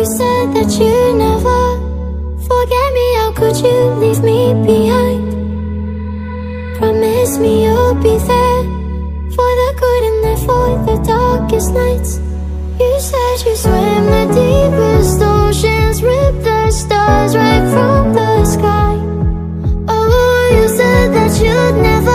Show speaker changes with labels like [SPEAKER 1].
[SPEAKER 1] You said that you never forget me. How could you leave me behind? Promise me you'll be there For the good and for the darkest nights. You said you swim the deepest oceans Rip the stars right from the sky. Oh, you said that you'd never